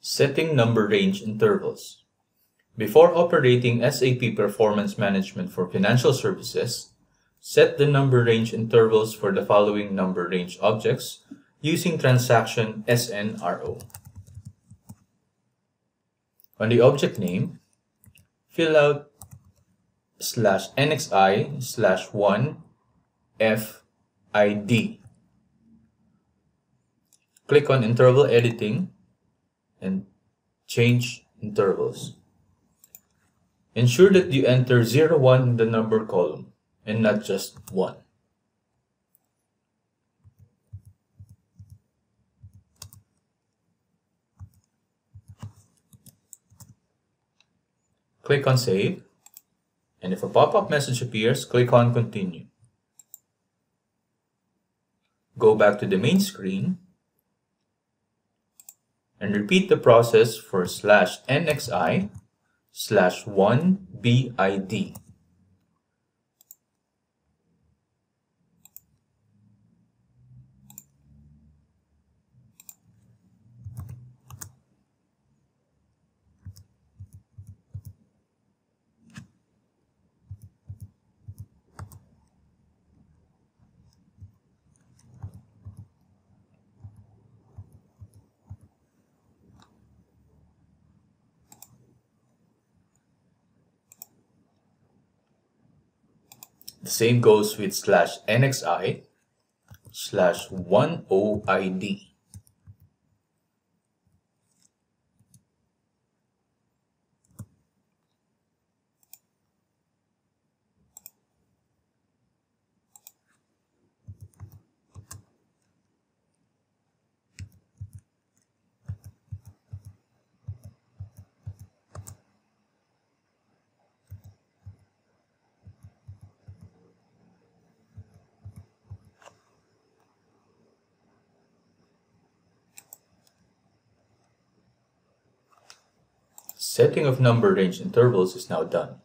Setting number range intervals. Before operating SAP Performance Management for Financial Services, set the number range intervals for the following number range objects using transaction SNRO. On the object name, fill out slash NXI slash 1 FID. Click on interval editing and change intervals. Ensure that you enter 0, 1 in the number column and not just 1. Click on Save, and if a pop-up message appears, click on Continue. Go back to the main screen and repeat the process for slash nxi slash 1 The same goes with slash nxi slash 10id. Setting of number range intervals is now done.